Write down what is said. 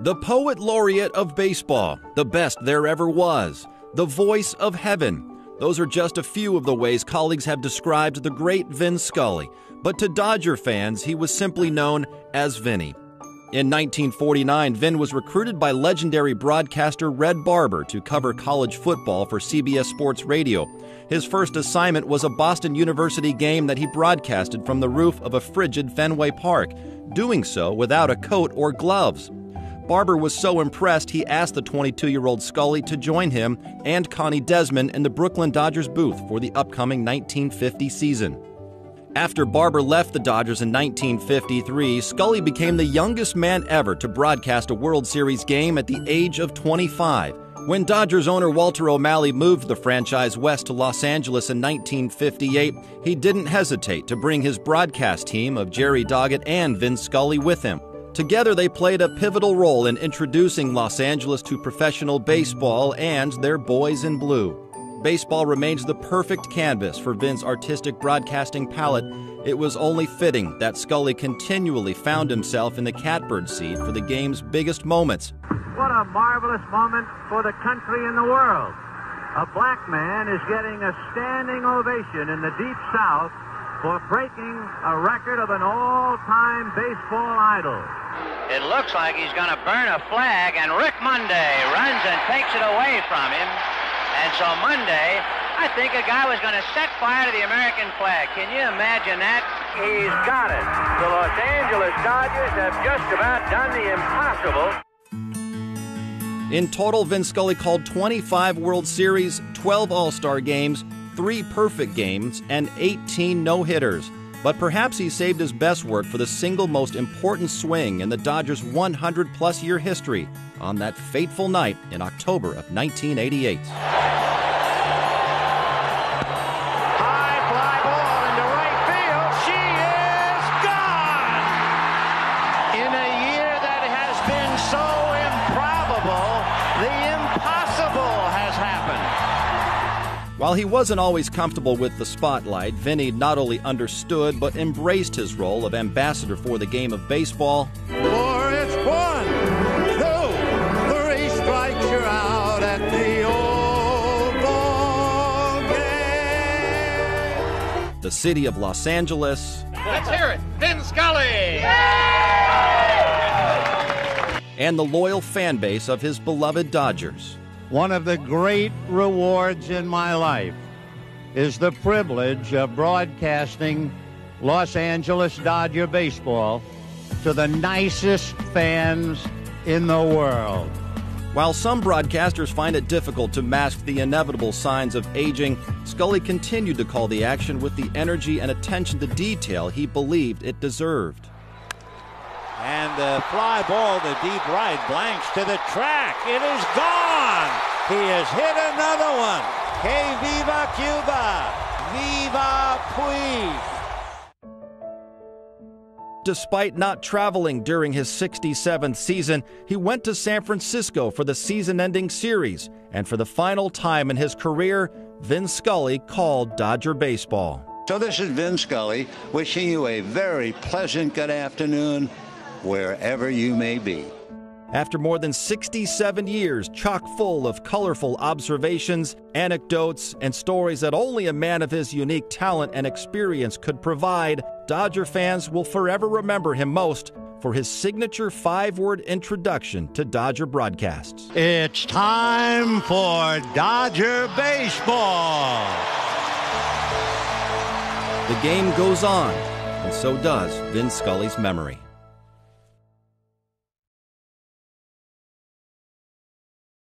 The poet laureate of baseball, the best there ever was, the voice of heaven. Those are just a few of the ways colleagues have described the great Vin Scully, but to Dodger fans, he was simply known as Vinny. In 1949, Vin was recruited by legendary broadcaster Red Barber to cover college football for CBS Sports Radio. His first assignment was a Boston University game that he broadcasted from the roof of a frigid Fenway Park, doing so without a coat or gloves. Barber was so impressed he asked the 22 year old Scully to join him and Connie Desmond in the Brooklyn Dodgers booth for the upcoming 1950 season. After Barber left the Dodgers in 1953, Scully became the youngest man ever to broadcast a World Series game at the age of 25. When Dodgers owner Walter O'Malley moved the franchise west to Los Angeles in 1958, he didn't hesitate to bring his broadcast team of Jerry Doggett and Vin Scully with him. Together, they played a pivotal role in introducing Los Angeles to professional baseball and their boys in blue baseball remains the perfect canvas for Vin's artistic broadcasting palette, it was only fitting that Scully continually found himself in the catbird seat for the game's biggest moments. What a marvelous moment for the country and the world. A black man is getting a standing ovation in the Deep South for breaking a record of an all-time baseball idol. It looks like he's going to burn a flag, and Rick Monday runs and takes it away from him. And so Monday, I think a guy was going to set fire to the American flag. Can you imagine that? He's got it. The Los Angeles Dodgers have just about done the impossible. In total, Vin Scully called 25 World Series, 12 All Star games, 3 perfect games, and 18 no hitters. But perhaps he saved his best work for the single most important swing in the Dodgers' 100 plus year history on that fateful night in October of 1988. While he wasn't always comfortable with the spotlight, Vinny not only understood but embraced his role of ambassador for the game of baseball. You're out at the old ball game. The city of Los Angeles. Let's hear it, Vin Scully! And the loyal fan base of his beloved Dodgers. One of the great rewards in my life is the privilege of broadcasting Los Angeles Dodger baseball to the nicest fans in the world. While some broadcasters find it difficult to mask the inevitable signs of aging, Scully continued to call the action with the energy and attention to detail he believed it deserved. And the fly ball to deep right blanks to the track. It is gone. He has hit another one. Que viva Cuba. Viva Puig. Despite not traveling during his 67th season, he went to San Francisco for the season ending series, and for the final time in his career, Vin Scully called Dodger baseball. So, this is Vin Scully wishing you a very pleasant good afternoon wherever you may be. After more than 67 years, chock full of colorful observations, anecdotes, and stories that only a man of his unique talent and experience could provide, Dodger fans will forever remember him most for his signature five word introduction to Dodger broadcasts. It's time for Dodger Baseball. The game goes on, and so does Vin Scully's memory.